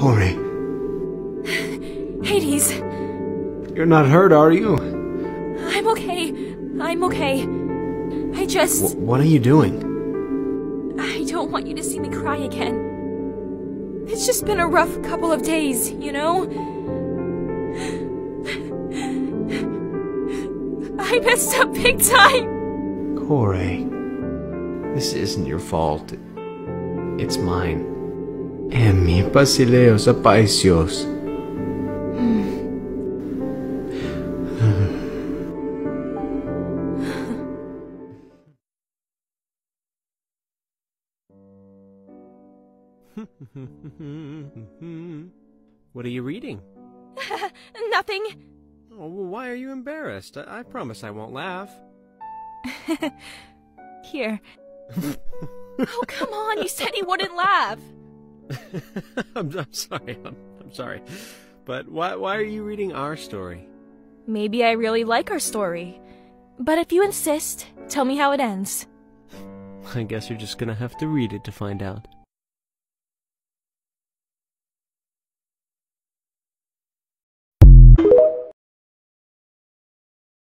Corey, Hades, you're not hurt, are you? I'm okay. I'm okay. I just. W- what are you doing? I don't want you to see me cry again. It's just been a rough couple of days, you know? I messed up big time! Corey, this isn't your fault. It's mine. And mi basileo sa paisios. what are you reading? Nothing. Oh, well, why are you embarrassed? I, I promise I won't laugh. Here. oh, come on, you said you wouldn't laugh. I'm, I'm sorry. I'm, I'm sorry. But why, why are you reading our story? Maybe I really like our story. But if you insist, tell me how it ends. I guess you're just gonna have to read it to find out.